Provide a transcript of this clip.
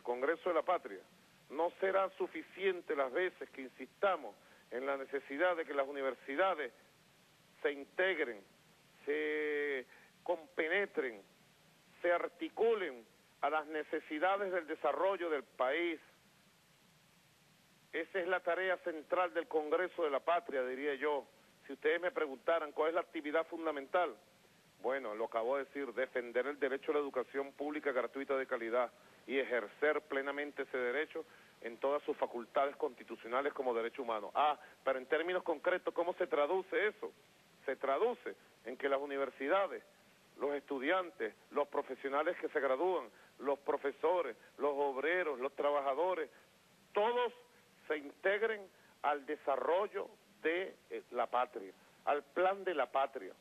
del Congreso de la Patria, no será suficiente las veces que insistamos en la necesidad de que las universidades se integren, se compenetren, se articulen a las necesidades del desarrollo del país. Esa es la tarea central del Congreso de la Patria, diría yo. Si ustedes me preguntaran cuál es la actividad fundamental, bueno, lo acabo de decir, defender el derecho a la educación pública gratuita de calidad y ejercer plenamente ese derecho en todas sus facultades constitucionales como derecho humano. Ah, pero en términos concretos, ¿cómo se traduce eso? Se traduce en que las universidades, los estudiantes, los profesionales que se gradúan, los profesores, los obreros, los trabajadores, todos se integren al desarrollo de eh, la patria, al plan de la patria.